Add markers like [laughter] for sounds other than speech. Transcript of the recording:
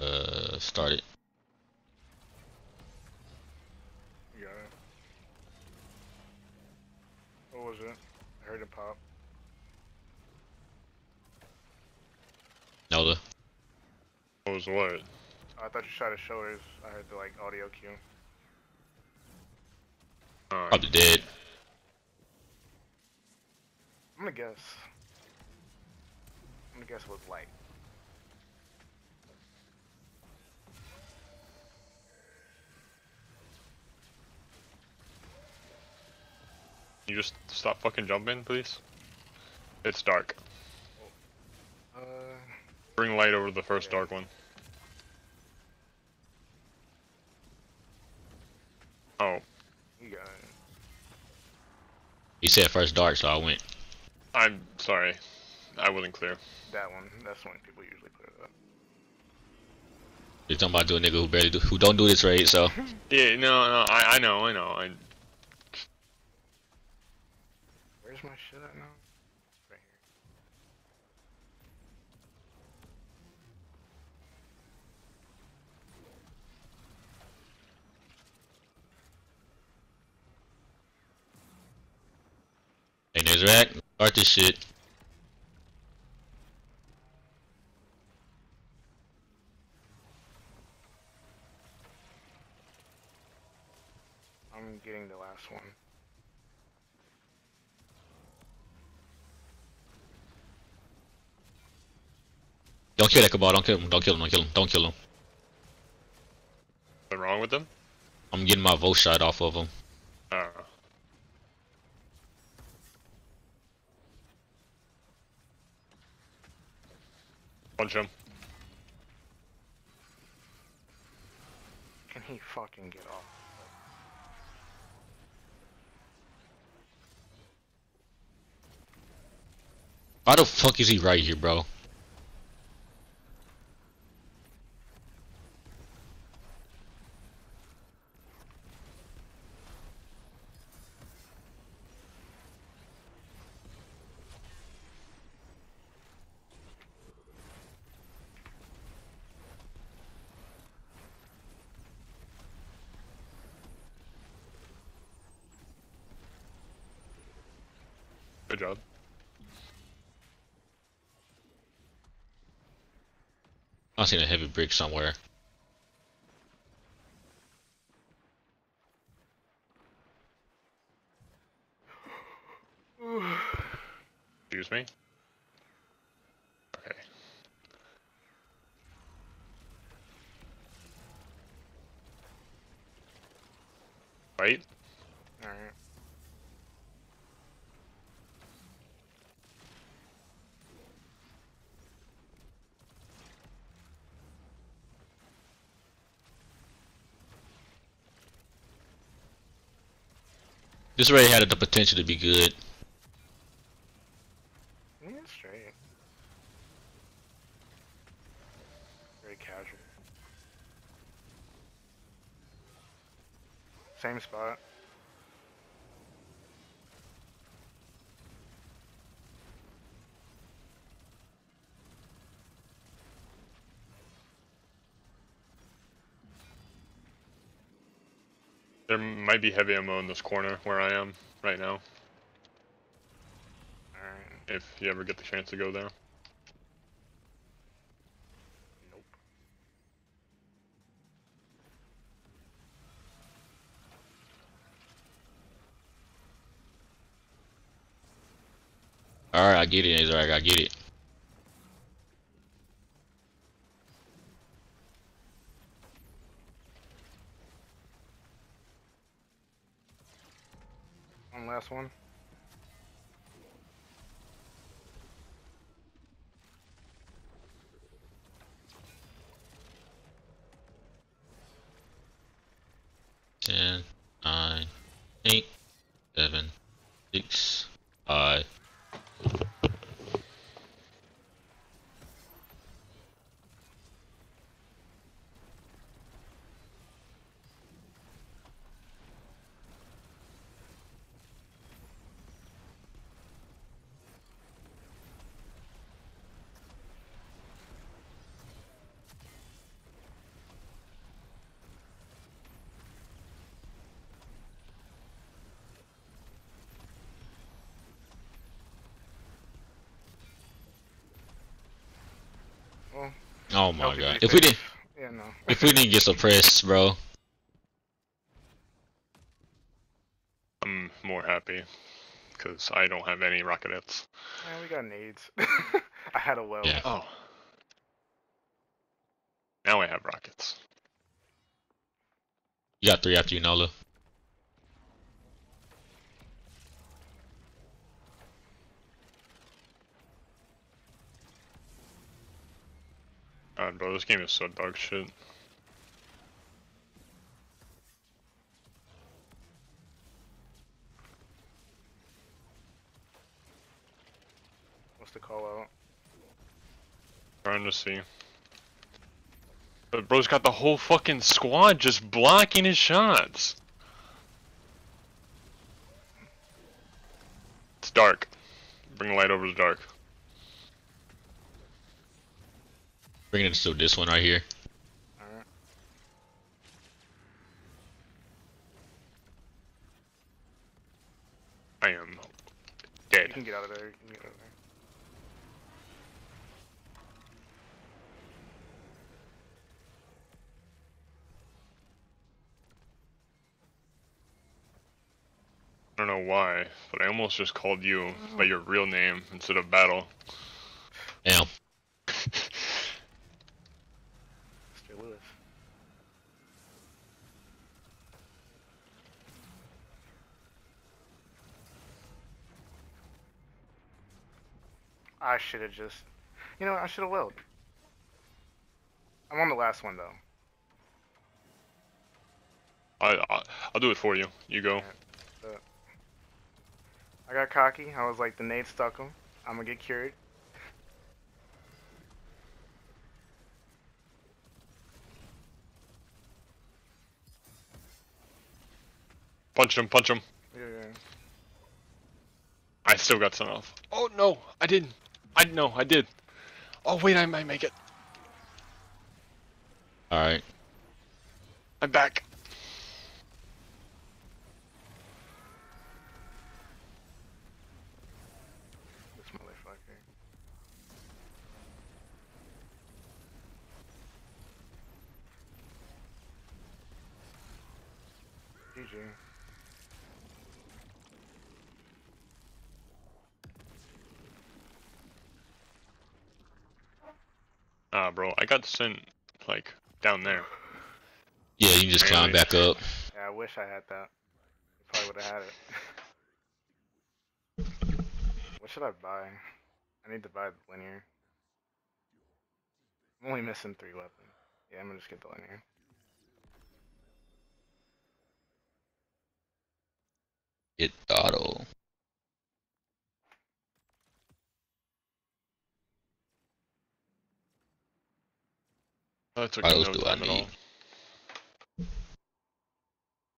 Uh, started. You got it. What was it? I heard it pop. Nelda. What was what? Oh, I thought you shot his shoulders. I heard the like audio cue. Uh, Probably dead. I'm gonna guess. I'm gonna guess it was light. You just stop fucking jumping, please? It's dark. Uh, Bring light over the first Okay. dark one. Oh, you got it. He said first dark, so I went. I'm sorry. I wasn't clear. That one. That's when people usually clear it up. He's talking about doing a nigga who barely do, who don't do this raid, so [laughs] Yeah, no, no, I, I know, I know. I, Where's my shit at now? Right here. Hey Nezarec, start this shit. I'm getting the last one. Don't kill that cabal. Don't kill him. Don't kill him. Don't kill him. Don't kill him. something wrong with them? I'm getting my vote shot off of him. Uh, punch him. Can he fucking get off? Why the fuck is he right here, bro? Job. I seen a heavy brick somewhere. Excuse me. Okay. Right? Alright. This raid had the potential to be good. Yeah, straight. Very casual. Same spot. There might be heavy ammo in this corner where I am right now, if you ever get the chance to go there. Nope. Alright, I get it, Nezarec. I get it. Last one. Ten, nine, eight, seven, six, five. Oh my healthy god. If we didn't Yeah, no. if we didn't get suppressed, bro. I'm more happy because I don't have any rockettes. Man, we got nades. [laughs] I had a well. Yeah. Oh. Now I have rockets. You got three after you, Nola. God, bro, this game is so dog shit. What's the call out? Trying to see. But bro's got the whole fucking squad just blocking his shots. It's dark. Bring the light over to dark. Bringing it to this one right here. Alright. I am dead. You dead. can get out of there. You can get out of there. I don't know why, but I almost just called you by oh. your real name instead of Battle. Damn. I should have just. You know, I should have willed. I'm on the last one though. I, I I'll do it for you. You go. I got cocky. I was like, the nade stuck him. I'm gonna get cured. Punch him, punch him. Yeah, yeah. I still got some off. Oh no, I didn't. I no, I did. Oh wait, I might make it. Alright. I'm back. This motherfucker. GG. Ah, bro, I got sent like down there. Yeah, you can just climb Really? back up. Yeah, I wish I had that. Probably would have had it. [laughs] what should I buy? I need to buy the linear. I'm only missing three weapons. Yeah, I'm gonna just get the linear. It auto. Took What no I time at all.